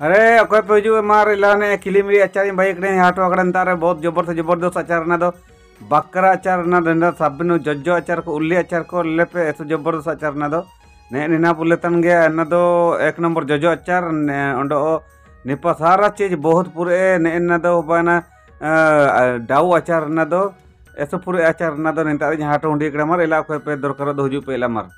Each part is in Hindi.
अरे, अकोय पे हजू मार लाने किलिमिरी अचार बाइक ने हाटो तारे, बहुत ज़बरदस्त ज़बरदस्त अचार बकरा अचार साबिन जज्जो अचार को, उल्ली अचार को लेपे ऐसे ज़बरदस्त अचार निना पुलेतन गे ना दो, एक नंबर जज्जो अचार ओंडो निपा सारा चीज़ बहुत पूरे, ने, ना दो बाना डाउ अचार ऐसे पूरे अचार ना दो निता हाटो उंडी कड़ा मार इला अकोय पे दरकार हजू पे इला मार।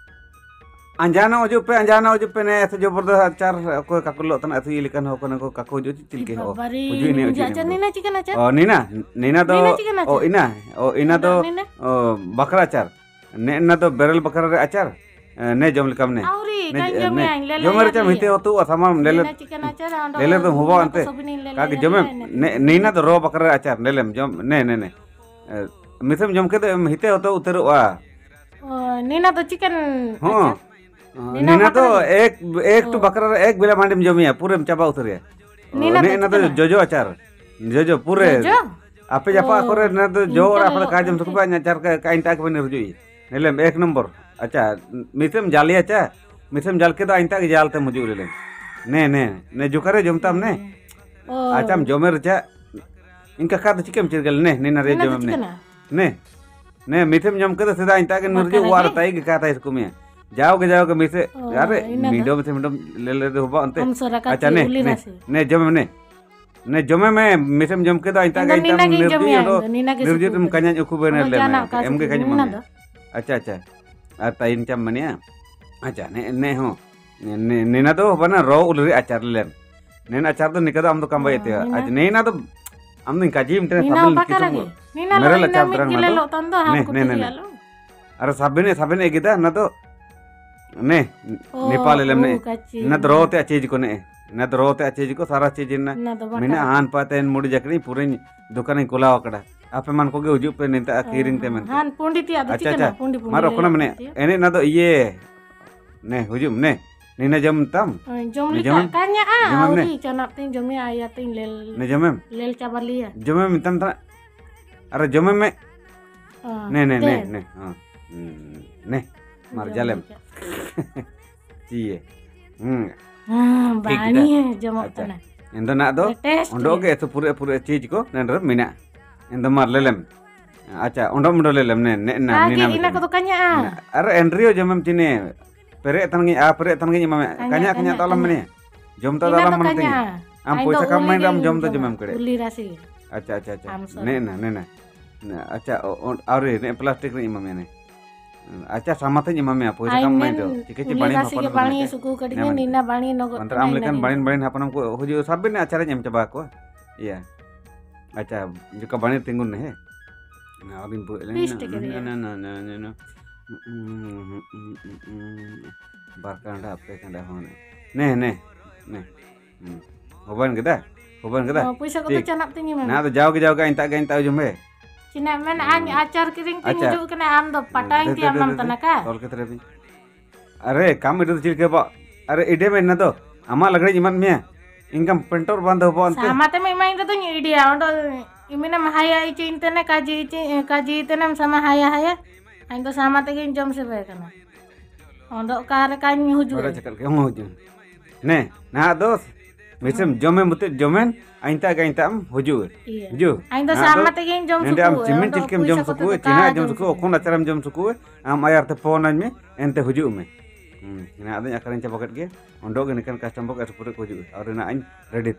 अंजाना वजू पे अंजाना वजू पे ने ऐसे जबरदस्त अचार को काकुलो तना ऐसे ये लिखन हो कोने को काकु वजू चिलके हो Bari Uju ini, uju jajan ini. nina chicken acha. ओ नीना नीना तो नीना chicken ओ acar. इना ओ इना तो Nina. ओ बकरा अचार ने इना तो बेरल बकरा रे अचार ने जम लिकम ने Auri ने kan jom yang lele. जम रे चम हिते होतु अथमा लेले Nina chicken acha ando. लेले तो हुबो अंते Sobini lele. काके जमे ने नीना तो रो बकरा अचार लेलेम जम ने ने ने मिथम जम के तो हिते होतो उतरवा Nina to chicken. हां नीना नीना तो एक एक तो बकरा एक बेला मांडम जमिया पूरे में चाबा उतरिया नीना तो नीना तो जोजो अचार जोजो पूरे। Jo. आपे जपा करे न तो जो और आपले काजम सुकुबा नचार का काइन टाक बने रुजुई नेलेम एक नंबर। अच्छा मिथम जाली अच्छा मिथम जाल के तो आइन तक जालते मुजु लेले ने ने ने जुकरे जमताम ने. अच्छा हम जोमेर चा इनका तो चिकम चिरगल ने ने न रे Nina जमम ने ने ने मिथम जम के तो सीधा आइन तक नरजु वार ताई के काता इसको में जाओगे जाओगे मिसे अरे मीडो में मिडो ले ले दो बा अंते अच्छा ने ने rasi. ने ने ने जमे में मिसम जम के तो nina तक ki jom निर्जी तो निर्जी तुम कन्या उकु बने ले में एम के कन्या do. अच्छा अच्छा आ ताइन चम मनिया अच्छा ने ने हो ने नेना तो बना रो उलरी आचार लेन नेना आचार तो निकदा हम तो कम बायते आज नेना तो हम दिन काजी terang gile madu. lo tando Nih, ham nih, kutu nih, ya nih. lo. अरे साबिन साबिन एगिदा ना तो नेपाल लेम ने न द्रोते चीज़ को ने न द्रोते चीज़ को सारा चीज़ ने मैंने आन पाते इन मुड़ जकड़ी पूरे दुकान ही कुलाव कड़ा आप मान को गे उजु पे ने ता कीरिंग ते में हाँ पुंडी ती आ अच्छा अच्छा पुंडी पुंडी मारो कोना मने एने न ये ने हुजुम ने निना जम तम जम जम कान्या आ आ जम जमे आया तीन लेल ने जम लेल चावली है में तम तरा अरे जम में ने ने ने ने हाँ ने मार जालेम Iya. Hmm. Hmm, bani jamu tana. Enda na do? Undo ke itu pura pura cheese ko nenda mina. Enda mar lelem. Acha, undo mundo lelem nene. ne nene. mina. Aki ina kudu kanya. Ara Andrew jamu tine. Pere tangi a ah, pere tangi jamu kanya kanya talam ne. Jom ta talam mana tine. Am poisa kam main ram jom ta jamu kere. Uli rasi. Acha acha acha. Nene, nene, nene. na. Acha, ore nene plastik ne imam nene. ಅಚ್ಚಾ ಸಾಮರ್ಥ್ಯ ನಿಮ್ಮ ಮ್ಯಾ ಪೂಜೆ ಕಮ್ ಮೈ ದೇವ್ ಚಿಕೆ ಚಿ ಬಾಣಿ ಹಪನ ಬಾಣಿ ಸುಕು ಕಡಿಗೆ ನಿನ್ನ ಬಾಣಿ ನಗ ಮಂತ್ರ ಆಮ್ ಲೆಕನ್ ಬಾಣಿ ಬಾಣಿ ಹಪನ ಕೊ ಹುಜಿ ಸಬ್ಬಿನ ಆಚಾರ ನೆಮ್ ಚಬಾ ಕೊ ಯಾ ಅಚ್ಚಾ ಜುಕ ಬಾಣಿ ತಿಂಗುನ್ ನೇ ನಾ ಅಬಿನ್ ಪು ನ ನ ನ ನ ನ ಬರ್ಕಂಡ ಅಪ್ಪೆ ಕಂಡ ಹೋನ ನೇ ನೇ ನೇ ಹೋಬನ್ ಗದಾ ಹೋಬನ್ ಗದಾ ಪೈಸಾ ಕೊ ಚನಪ್ ತಿಂಗಿ ಮಾ ನಾ ದ ಜಾವ್ ಗೆ ಜಾವ್ ಗೆ ಇಂತಾ ಗೆ ಇಂತಾ ಜುಮೆ तो के का का men an acar kiring tin Acar. ju kena am do patang ti amam tanaka. तोल के तरफ़ अरे काम इधर चिल के बा अरे इडे में ना तो अमा लगड़े इमन में इनकम पेंटर बंद हो अंते Sama te me main to idea ondo imina mahaya ichi intene kaji ichi kaji itenam sama haya haya. Ain to sama te gin jom se be kana. Ondo kare kan huju. बड़ा चक्कर के हो जो ने ना दोस Mesem jomen mutet jomen ainta gainta am hujur. Hujur. Ainta sama tegen jom suku. Ainta am jimen tilkem jom suku, cina jom suku, okon acaram jom suku, am ayar tepo pohonan me, hmm, ente hujur me. Ini ada yang akan coba ke, untuk ini kan custom box air seperti kujur, ada ready.